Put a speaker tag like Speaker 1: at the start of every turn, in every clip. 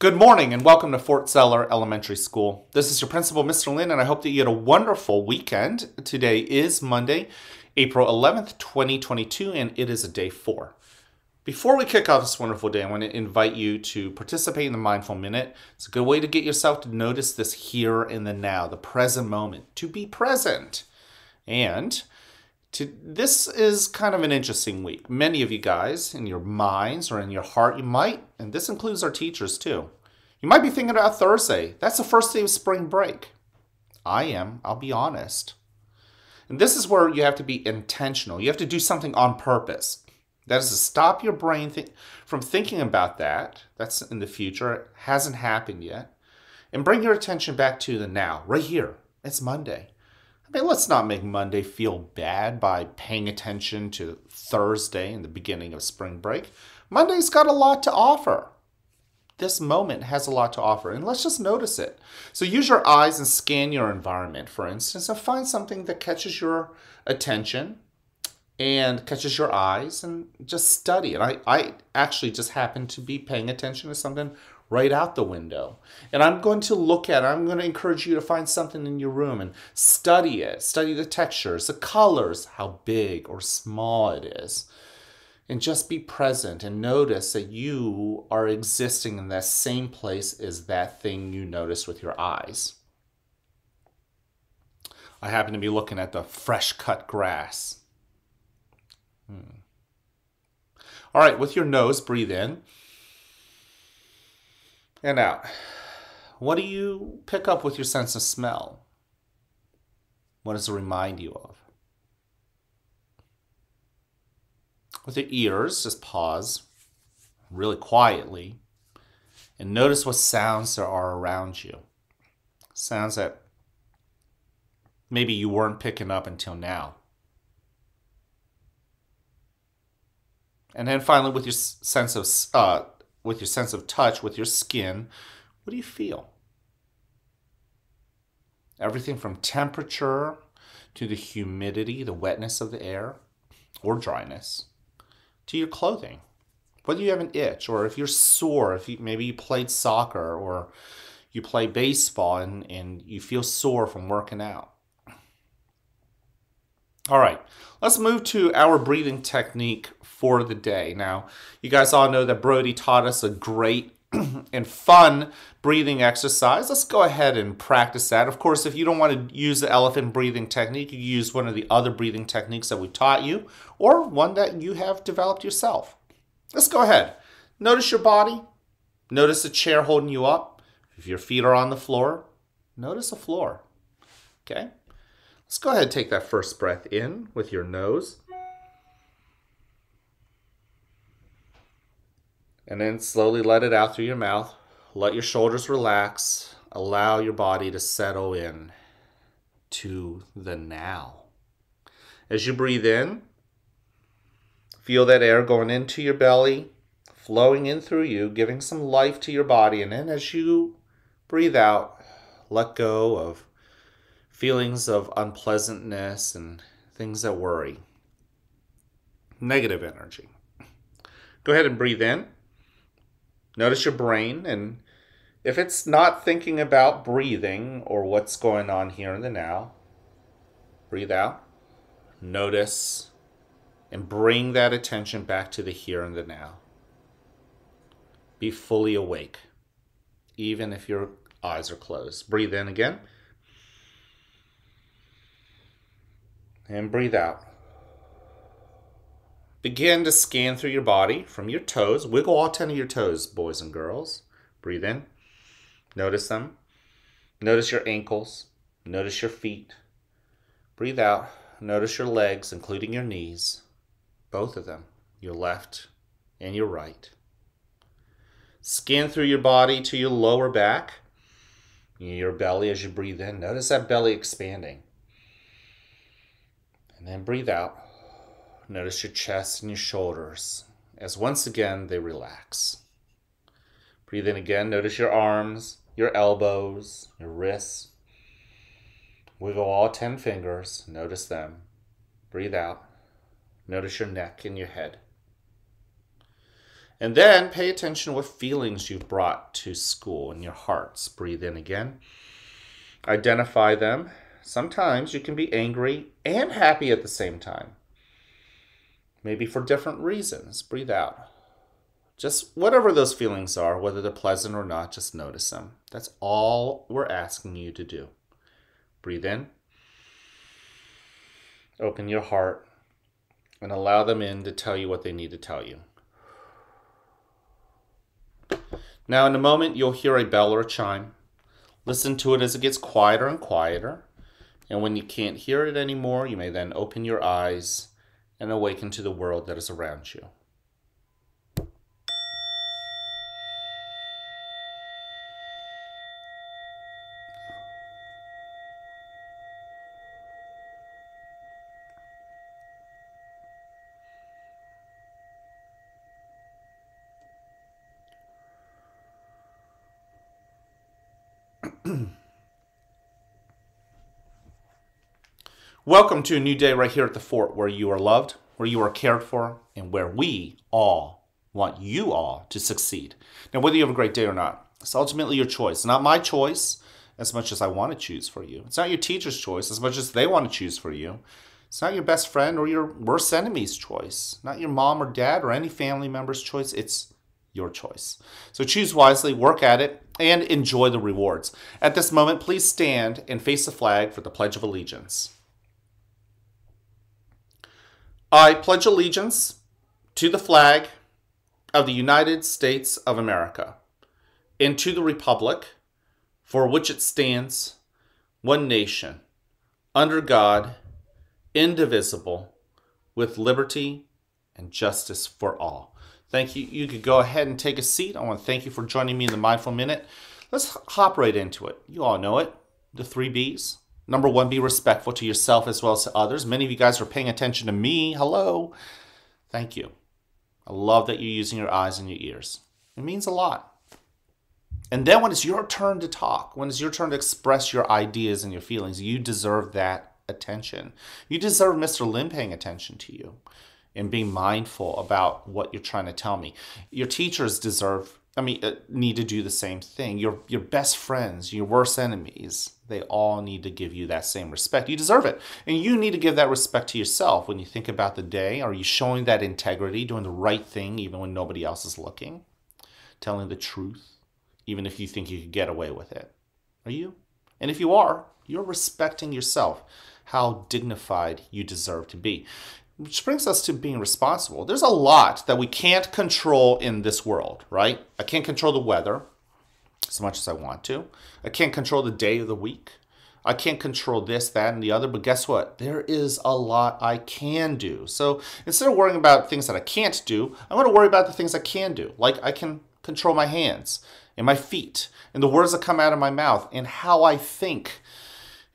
Speaker 1: Good morning and welcome to Fort Zeller Elementary School. This is your principal, Mr. Lin, and I hope that you had a wonderful weekend. Today is Monday, April 11th, 2022, and it is a day four. Before we kick off this wonderful day, I want to invite you to participate in the Mindful Minute. It's a good way to get yourself to notice this here in the now, the present moment, to be present. And to, this is kind of an interesting week. Many of you guys, in your minds or in your heart, you might, and this includes our teachers too, you might be thinking about Thursday. That's the first day of spring break. I am, I'll be honest. And this is where you have to be intentional. You have to do something on purpose. That is to stop your brain th- from thinking about that. That's in the future. It hasn't happened yet. And bring your attention back to the now, right here. It's Monday. I mean, let's not make Monday feel bad by paying attention to Thursday and the beginning of spring break. Monday's got a lot to offer. This moment has a lot to offer, and let's just notice it. So use your eyes and scan your environment, for instance, and find something that catches your attention and catches your eyes and just study it. I, I actually just happened to be paying attention to something right out the window. And I'm going to look at. I'm going to encourage you to find something in your room and study it. Study the textures, the colors, how big or small it is. And just be present and notice that you are existing in that same place as that thing you notice with your eyes. I happen to be looking at the fresh cut grass Hmm. All right, with your nose, breathe in and out. What do you pick up with your sense of smell? What does it remind you of? With your ears, just pause really quietly and notice what sounds there are around you. Sounds that maybe you weren't picking up until now. And then finally, with your sense of uh, with your sense of touch, with your skin, what do you feel? Everything from temperature to the humidity, the wetness of the air, or dryness, to your clothing. Whether you have an itch or if you're sore, if you, maybe you played soccer or you play baseball and, and you feel sore from working out. All right, let's move to our breathing technique for the day. Now, you guys all know that Brody taught us a great and fun breathing exercise. Let's go ahead and practice that. Of course, if you don't want to use the elephant breathing technique, you use one of the other breathing techniques that we taught you or one that you have developed yourself. Let's go ahead. Notice your body. Notice the chair holding you up. If your feet are on the floor, notice the floor. Okay? Let's go ahead and take that first breath in with your nose. And then slowly let it out through your mouth. Let your shoulders relax. Allow your body to settle in to the now. As you breathe in, feel that air going into your belly, flowing in through you, giving some life to your body. And then as you breathe out, let go of feelings of unpleasantness and things that worry, negative energy. Go ahead and breathe in. Notice your brain, and if it's not thinking about breathing or what's going on here in the now, breathe out. Notice and bring that attention back to the here and the now. Be fully awake, even if your eyes are closed. Breathe in again. And breathe out. Begin to scan through your body from your toes. Wiggle all 10 of your toes, boys and girls. Breathe in. Notice them. Notice your ankles. Notice your feet. Breathe out. Notice your legs, including your knees. Both of them, your left and your right. Scan through your body to your lower back, your belly as you breathe in. Notice that belly expanding. And then breathe out. Notice your chest and your shoulders as once again they relax. Breathe in again. Notice your arms, your elbows, your wrists. Wiggle all 10 fingers. Notice them. Breathe out. Notice your neck and your head. And then pay attention to what feelings you've brought to school in your hearts. Breathe in again. Identify them. Sometimes you can be angry and happy at the same time. Maybe for different reasons. Breathe out. Just whatever those feelings are, whether they're pleasant or not, just notice them. That's all we're asking you to do. Breathe in. Open your heart and allow them in to tell you what they need to tell you. Now, in a moment, you'll hear a bell or a chime. Listen to it as it gets quieter and quieter. And when you can't hear it anymore, you may then open your eyes and awaken to the world that is around you. Welcome to a new day right here at the fort where you are loved, where you are cared for, and where we all want you all to succeed. Now, whether you have a great day or not, it's ultimately your choice. It's not my choice as much as I want to choose for you. It's not your teacher's choice as much as they want to choose for you. It's not your best friend or your worst enemy's choice, not your mom or dad or any family member's choice. It's your choice. So choose wisely, work at it, and enjoy the rewards. At this moment, please stand and face the flag for the Pledge of Allegiance. I pledge allegiance to the flag of the United States of America and to the republic for which it stands, one nation, under God, indivisible, with liberty and justice for all. Thank you. You could go ahead and take a seat. I want to thank you for joining me in the Mindful Minute. Let's hop right into it. You all know it the three B's Number one, be respectful to yourself as well as to others. Many of you guys are paying attention to me. Hello. Thank you. I love that you're using your eyes and your ears. It means a lot. And then when it's your turn to talk, when it's your turn to express your ideas and your feelings, you deserve that attention. You deserve Mr. Lin paying attention to you and being mindful about what you're trying to tell me. Your teachers deserve, I mean, uh, need to do the same thing. Your your best friends, your worst enemies, they all need to give you that same respect. You deserve it. And you need to give that respect to yourself when you think about the day. Are you showing that integrity, doing the right thing even when nobody else is looking? Telling the truth, even if you think you could get away with it? Are you? And if you are, you're respecting yourself, how dignified you deserve to be. Which brings us to being responsible. There's a lot that we can't control in this world, right? I can't control the weather as much as I want to. I can't control the day of the week. I can't control this, that, and the other, but guess what? There is a lot I can do. So instead of worrying about things that I can't do, I'm to worry about the things I can do. Like I can control my hands and my feet and the words that come out of my mouth and how I think.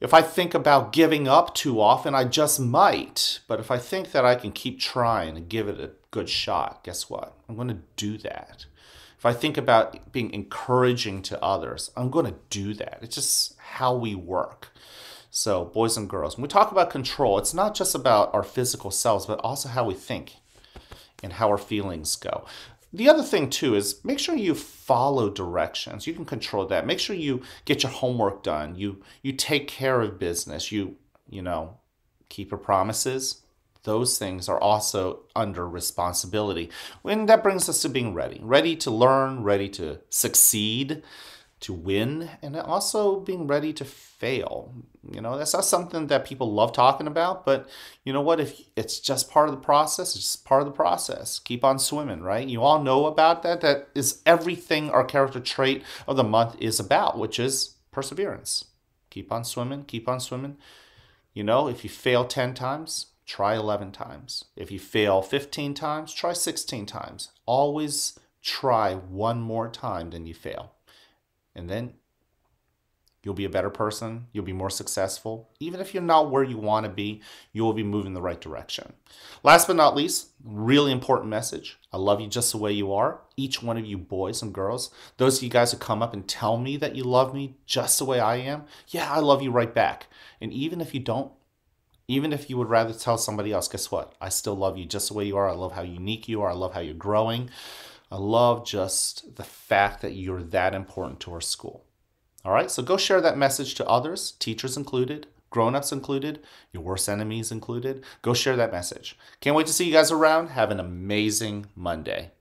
Speaker 1: If I think about giving up too often, I just might. But if I think that I can keep trying and give it a good shot, guess what? I'm going to do that. If I think about being encouraging to others, I'm going to do that. It's just how we work. So, boys and girls, when we talk about control, it's not just about our physical selves, but also how we think and how our feelings go. The other thing too is make sure you follow directions. You can control that. Make sure you get your homework done. You you take care of business. You you know keep your promises those things are also under responsibility. And that brings us to being ready ready to learn, ready to succeed, to win, and also being ready to fail. You know, that's not something that people love talking about, but you know what? If it's just part of the process, it's just part of the process. Keep on swimming, right? You all know about that. That is everything our character trait of the month is about, which is perseverance. Keep on swimming, keep on swimming. You know, if you fail 10 times, try 11 times. If you fail 15 times, try 16 times. Always try one more time than you fail. And then you'll be a better person. You'll be more successful. Even if you're not where you want to be, you will be moving in the right direction. Last but not least, really important message. I love you just the way you are. Each one of you boys and girls, those of you guys who come up and tell me that you love me just the way I am, yeah, I love you right back. And even if you don't, even if you would rather tell somebody else, guess what? I still love you just the way you are. I love how unique you are. I love how you're growing. I love just the fact that you're that important to our school. All right, so go share that message to others, teachers included, grown-ups included, your worst enemies included. Go share that message. Can't wait to see you guys around. Have an amazing Monday.